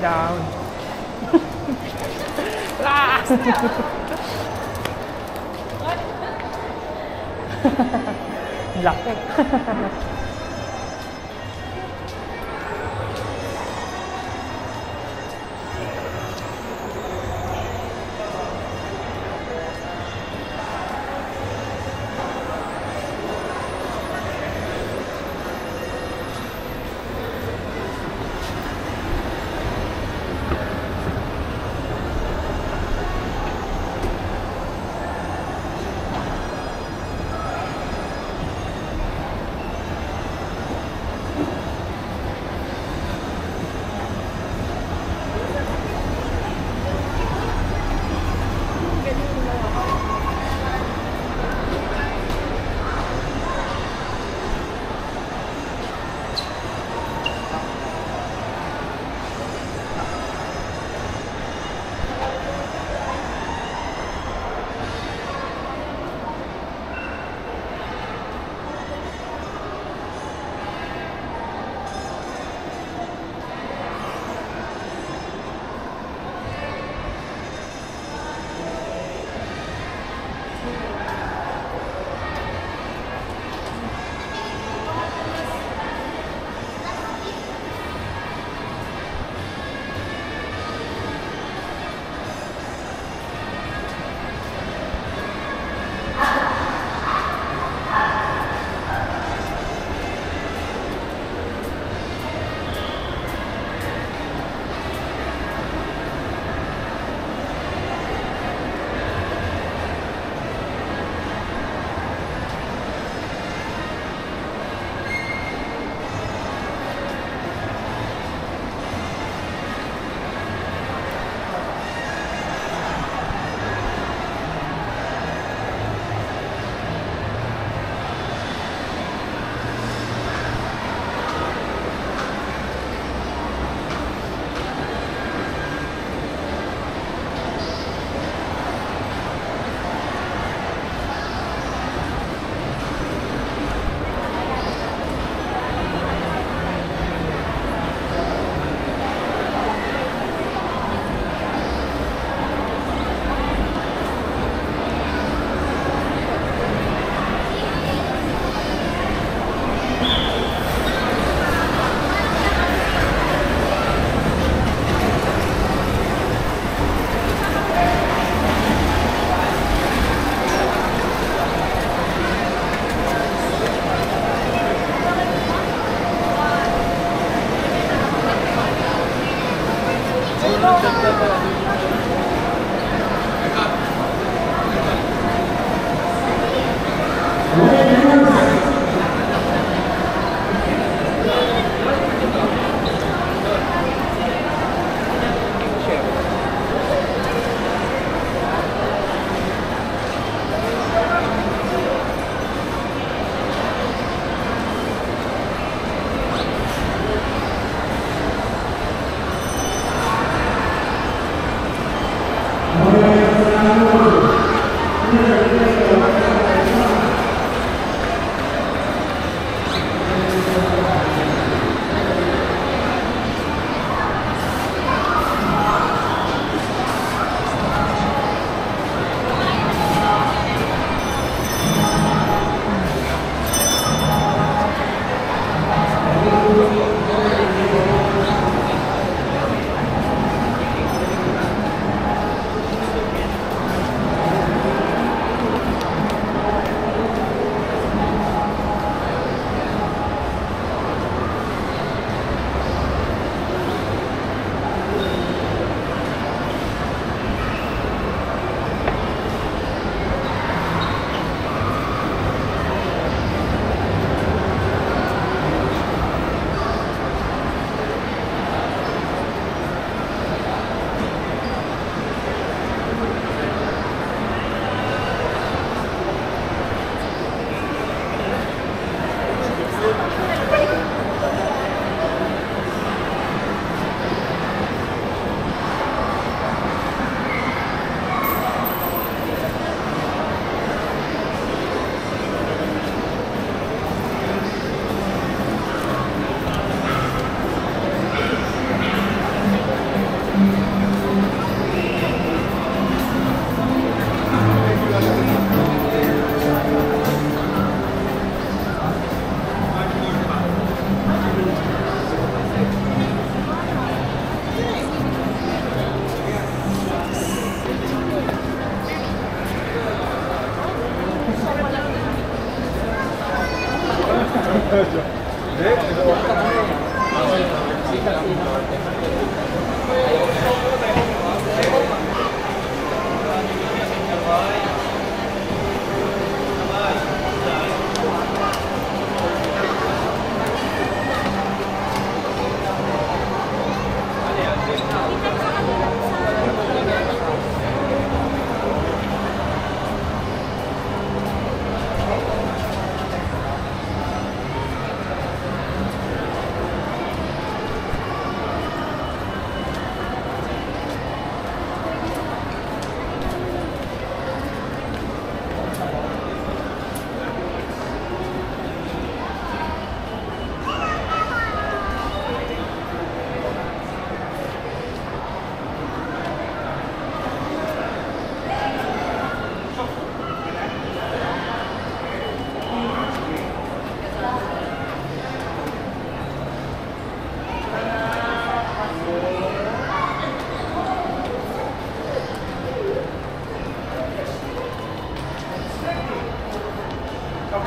Down. Last!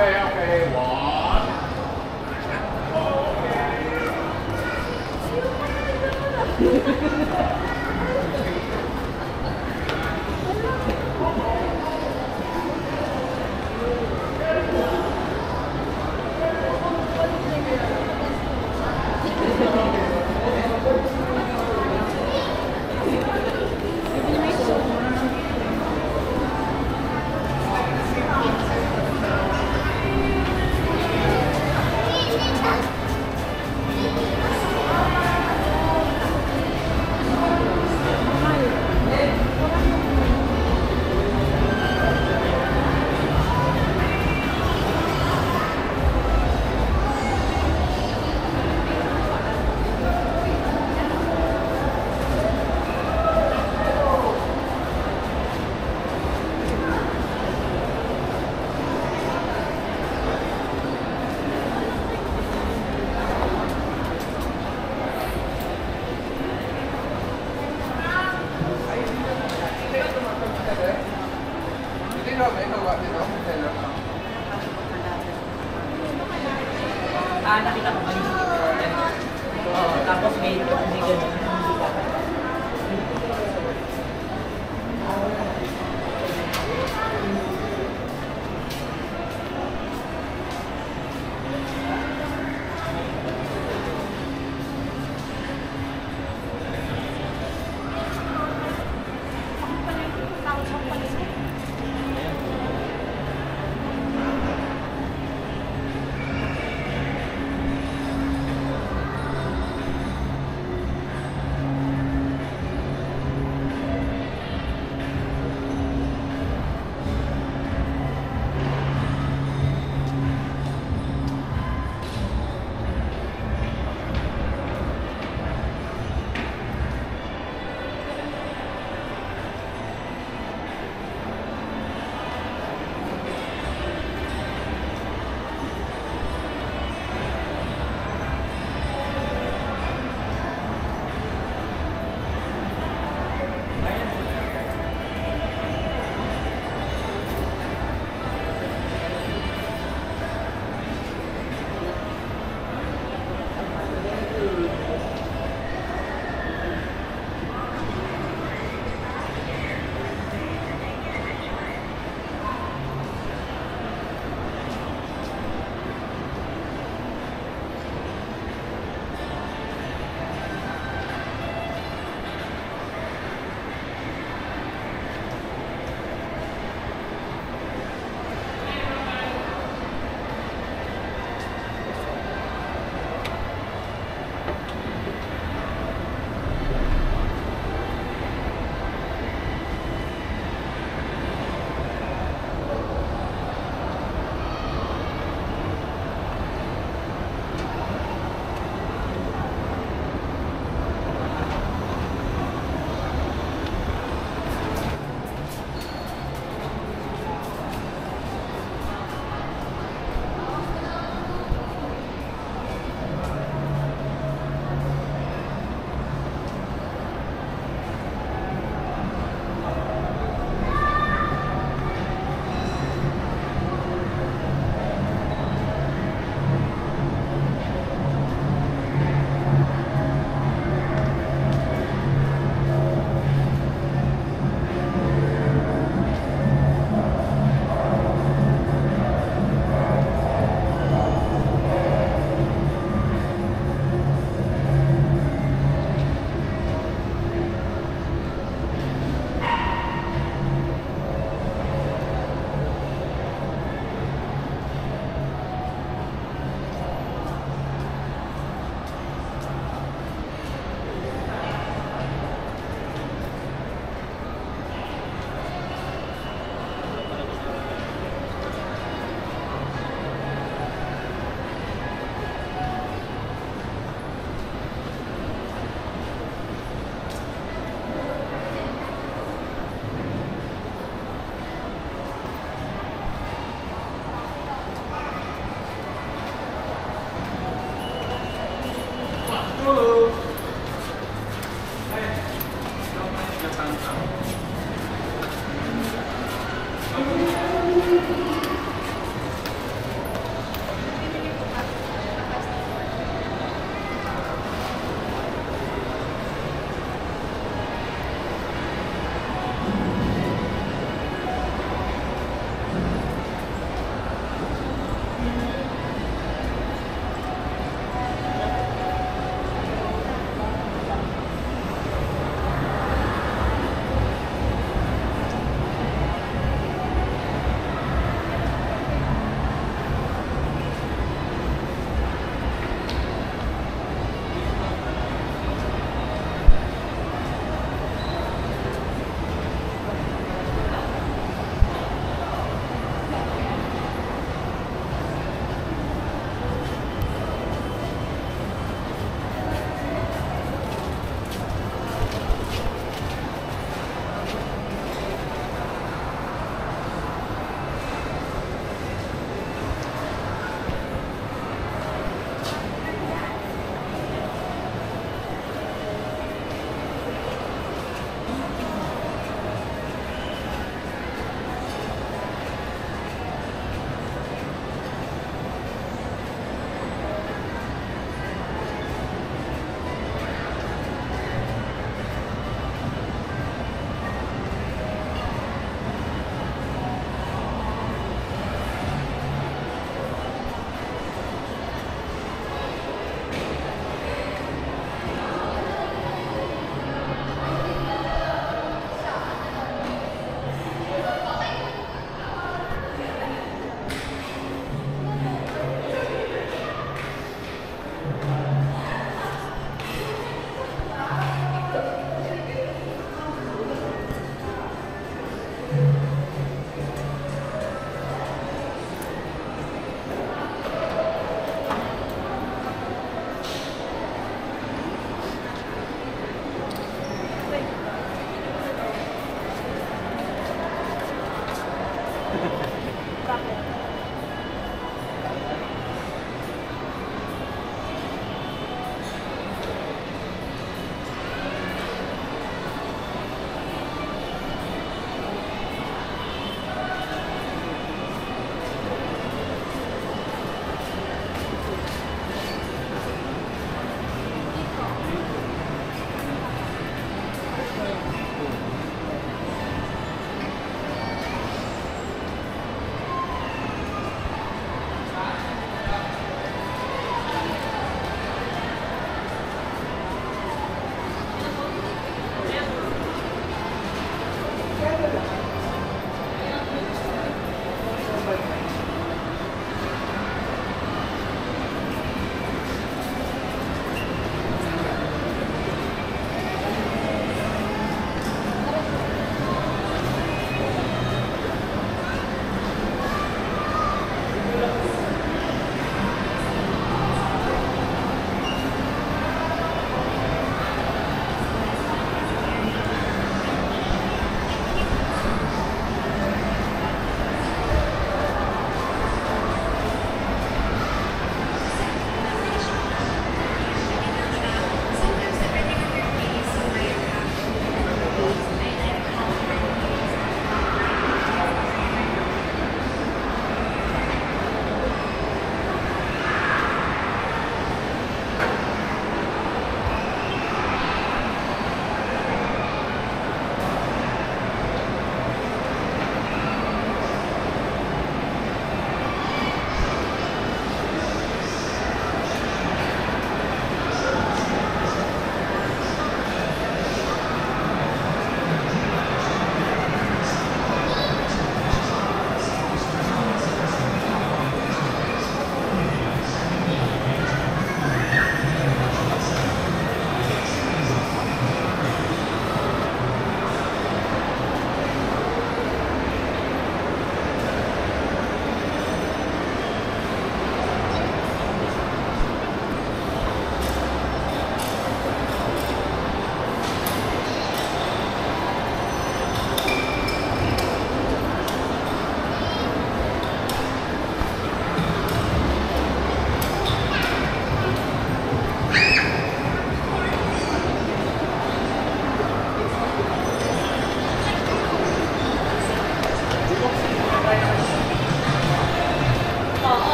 Laki. Ah,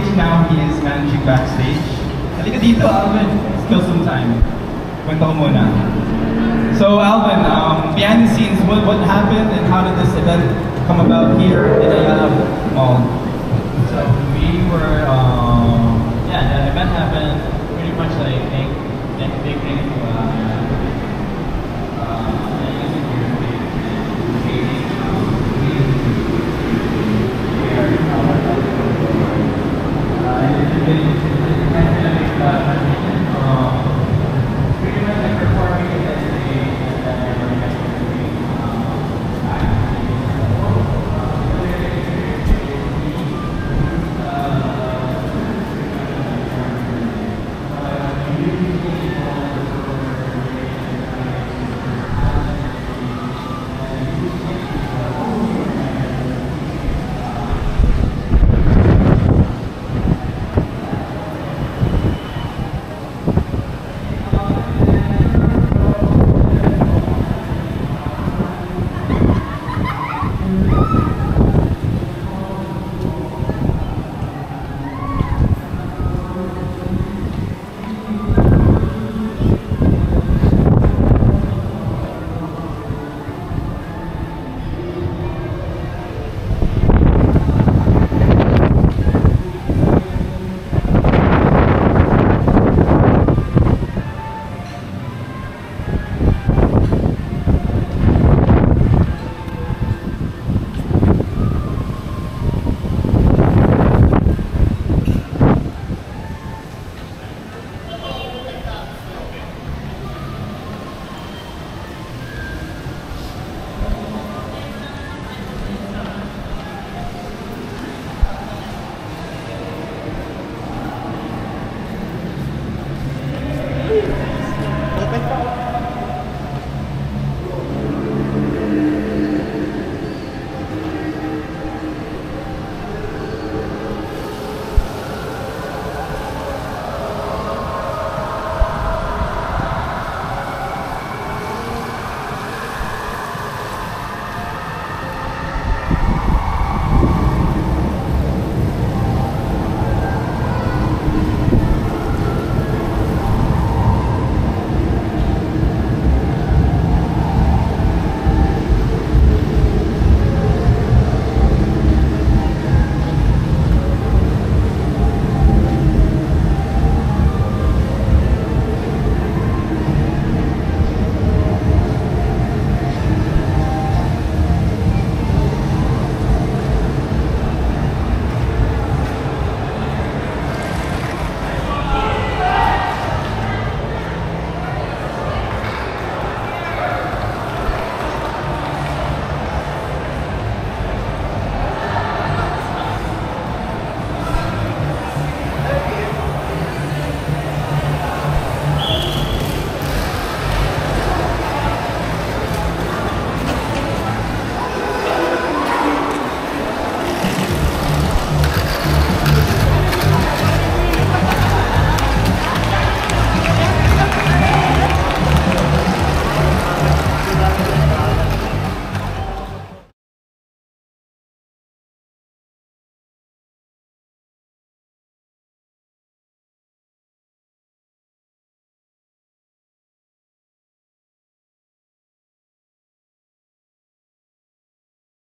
stage, now he is managing backstage. Halika dito, Alvin. Still some time. Kwento ko muna. So, Alvin, um, behind the scenes, what, what happened and how did this event come about here in Ayala uh, Mall? So, we were, um, yeah, the event happened pretty much like, thank, thank, thank, uh,